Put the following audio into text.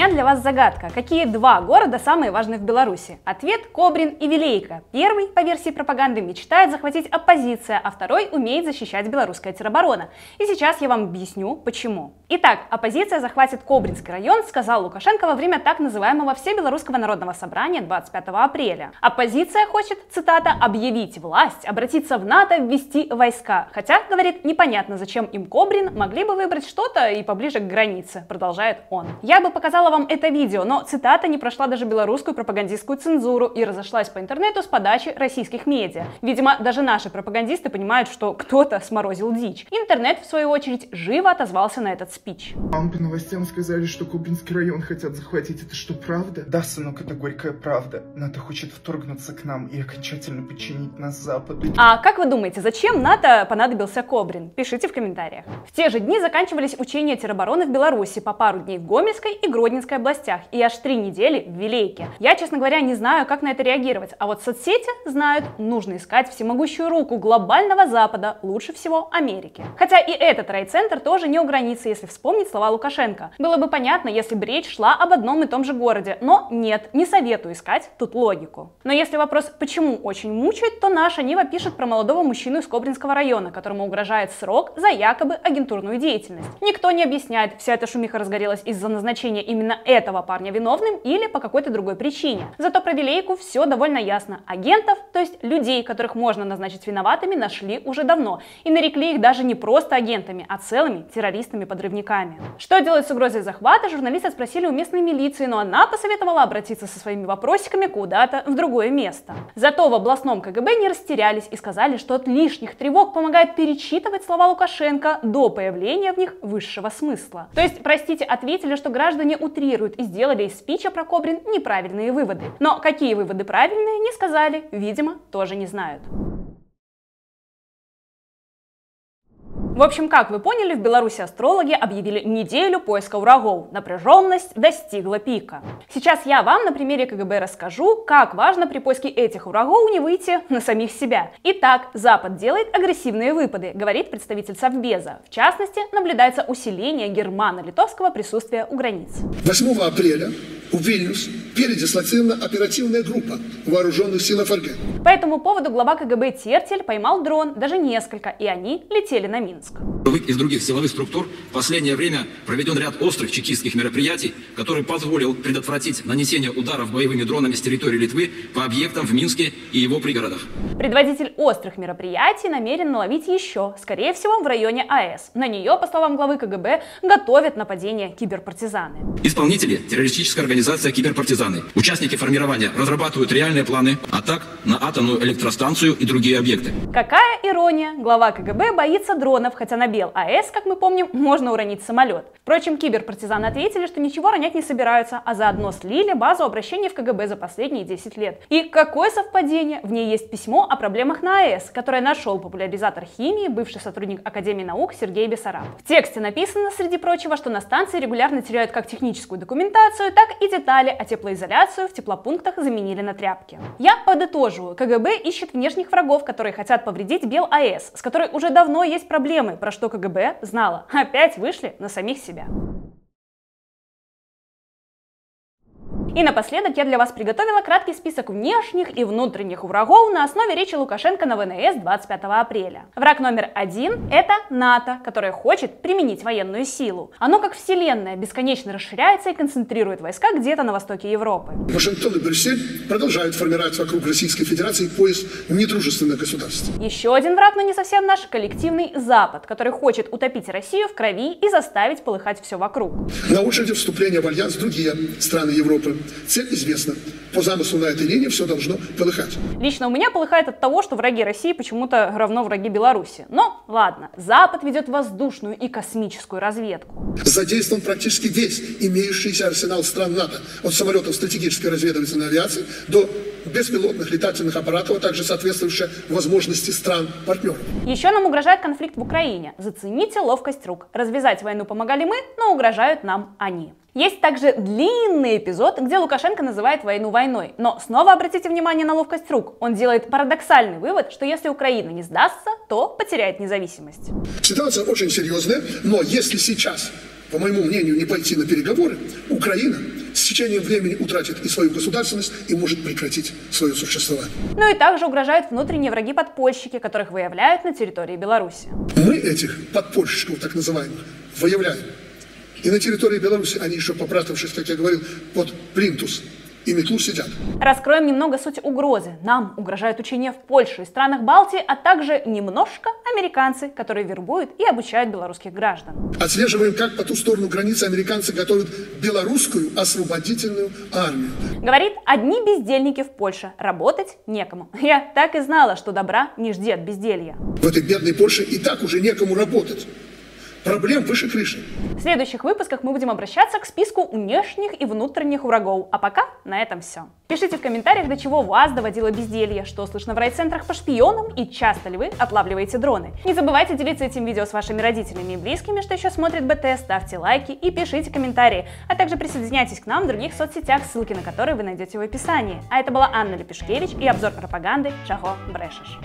меня для вас загадка. Какие два города самые важные в Беларуси? Ответ – Кобрин и Вилейка. Первый, по версии пропаганды, мечтает захватить оппозиция, а второй умеет защищать белорусская тероборона. И сейчас я вам объясню, почему. Итак, оппозиция захватит Кобринский район, сказал Лукашенко во время так называемого Всебелорусского народного собрания 25 апреля. Оппозиция хочет, цитата, объявить власть, обратиться в НАТО, ввести войска. Хотя, говорит, непонятно, зачем им Кобрин, могли бы выбрать что-то и поближе к границе, продолжает он. Я бы показала вам это видео, но цитата не прошла даже белорусскую пропагандистскую цензуру и разошлась по интернету с подачи российских медиа. Видимо, даже наши пропагандисты понимают, что кто-то сморозил дичь. Интернет, в свою очередь, живо отозвался на этот спич. Вам по новостям сказали, что Кубинский район хотят захватить. Это что, правда? Да, сынок, это горькая правда. НАТО хочет вторгнуться к нам и окончательно подчинить нас Западу. А как вы думаете, зачем НАТО понадобился Кобрин? Пишите в комментариях. В те же дни заканчивались учения теробороны в Беларуси по пару дней в Гомельской и Гродненской областях и аж три недели в Вилейке. Я, честно говоря, не знаю, как на это реагировать, а вот соцсети знают, нужно искать всемогущую руку глобального Запада, лучше всего Америки. Хотя и этот райцентр тоже не у границы, если вспомнить слова Лукашенко. Было бы понятно, если бы речь шла об одном и том же городе, но нет, не советую искать тут логику. Но если вопрос «почему» очень мучает, то наша Нива пишет про молодого мужчину из Кобринского района, которому угрожает срок за якобы агентурную деятельность. Никто не объясняет, вся эта шумиха разгорелась из-за назначения именно этого парня виновным или по какой-то другой причине. Зато про Вилейку все довольно ясно. Агентов, то есть людей, которых можно назначить виноватыми, нашли уже давно. И нарекли их даже не просто агентами, а целыми террористами-подрывниками. Что делать с угрозой захвата, журналисты спросили у местной милиции, но она посоветовала обратиться со своими вопросиками куда-то в другое место. Зато в областном КГБ не растерялись и сказали, что от лишних тревог помогает перечитывать слова Лукашенко до появления в них высшего смысла. То есть, простите, ответили, что граждане утрируют и сделали из спича про Кобрин неправильные выводы. Но какие выводы правильные, не сказали, видимо, тоже не знают. В общем, как вы поняли, в Беларуси астрологи объявили неделю поиска врагов. Напряженность достигла пика. Сейчас я вам на примере КГБ расскажу, как важно при поиске этих врагов не выйти на самих себя. Итак, Запад делает агрессивные выпады, говорит представитель Совбеза. В частности, наблюдается усиление германо-литовского присутствия у границ. 8 апреля в Вильнюс передислоцирована оперативная группа вооруженных сил ФРГ. По этому поводу глава КГБ Тертель поймал дрон, даже несколько, и они летели на Минск. Из других силовых структур в последнее время проведен ряд острых чекистских мероприятий, который позволил предотвратить нанесение ударов боевыми дронами с территории Литвы по объектам в Минске и его пригородах. Предводитель острых мероприятий намерен наловить еще, скорее всего, в районе АЭС. На нее, по словам главы КГБ, готовят нападение киберпартизаны. Исполнители террористической организации киберпартизаны. Участники формирования разрабатывают реальные планы атак на атомную электростанцию и другие объекты. Какая ирония! Глава КГБ боится дронов, хотя на Бел АЭС, как мы помним, можно уронить самолет. Впрочем, киберпартизаны ответили, что ничего ронять не собираются, а заодно слили базу обращений в КГБ за последние 10 лет. И какое совпадение! В ней есть письмо о проблемах на АЭС, которое нашел популяризатор химии, бывший сотрудник Академии наук Сергей Бессараб. В тексте написано, среди прочего, что на станции регулярно теряют как техническую документацию, так и детали, а теплоизоляцию в теплопунктах заменили на тряпки. Я подытоживаю. КГБ ищет внешних врагов, которые хотят повредить Бел АЭС, с которой уже давно есть проблемы, про что КГБ знала. Опять вышли на самих себя. И напоследок я для вас приготовила краткий список внешних и внутренних врагов на основе речи Лукашенко на ВНС 25 апреля. Враг номер один – это НАТО, которое хочет применить военную силу. Оно, как вселенная, бесконечно расширяется и концентрирует войска где-то на востоке Европы. Вашингтон и Брюссель продолжают формировать вокруг Российской Федерации пояс недружественных государств. Еще один враг, но не совсем наш, коллективный Запад, который хочет утопить Россию в крови и заставить полыхать все вокруг. На очереди вступления в альянс другие страны Европы. Цель известна. По замыслу на этой линии все должно полыхать. Лично у меня полыхает от того, что враги России почему-то равно враги Беларуси. Но ладно, Запад ведет воздушную и космическую разведку. Задействован практически весь имеющийся арсенал стран НАТО. От самолетов стратегической разведывательной авиации до беспилотных летательных аппаратов, а также соответствующие возможности стран-партнеров. Еще нам угрожает конфликт в Украине. Зацените ловкость рук. Развязать войну помогали мы, но угрожают нам они. Есть также длинный эпизод, где Лукашенко называет войну войной. Но снова обратите внимание на ловкость рук. Он делает парадоксальный вывод, что если Украина не сдастся, то потеряет независимость. Ситуация очень серьезная, но если сейчас по моему мнению, не пойти на переговоры, Украина с течением времени утратит и свою государственность и может прекратить свое существование. Ну и также угрожают внутренние враги-подпольщики, которых выявляют на территории Беларуси. Мы этих подпольщиков, так называемых, выявляем. И на территории Беларуси они еще попратавшись, как я говорил, под плинтус и метлу сидят. Раскроем немного суть угрозы. Нам угрожают учения в Польше и странах Балтии, а также немножко американцы, которые вербуют и обучают белорусских граждан. Отслеживаем, как по ту сторону границы американцы готовят белорусскую освободительную армию. Говорит, одни бездельники в Польше, работать некому. Я так и знала, что добра не жди от безделья. В этой бедной Польше и так уже некому работать. Проблем выше крыши. В следующих выпусках мы будем обращаться к списку внешних и внутренних врагов. А пока на этом все. Пишите в комментариях, до чего вас доводило безделье, что слышно в райцентрах по шпионам и часто ли вы отлавливаете дроны. Не забывайте делиться этим видео с вашими родителями и близкими, что еще смотрит БТ, ставьте лайки и пишите комментарии, а также присоединяйтесь к нам в других соцсетях, ссылки на которые вы найдете в описании. А это была Анна Лепешкевич и обзор пропаганды Чаго Брешеш.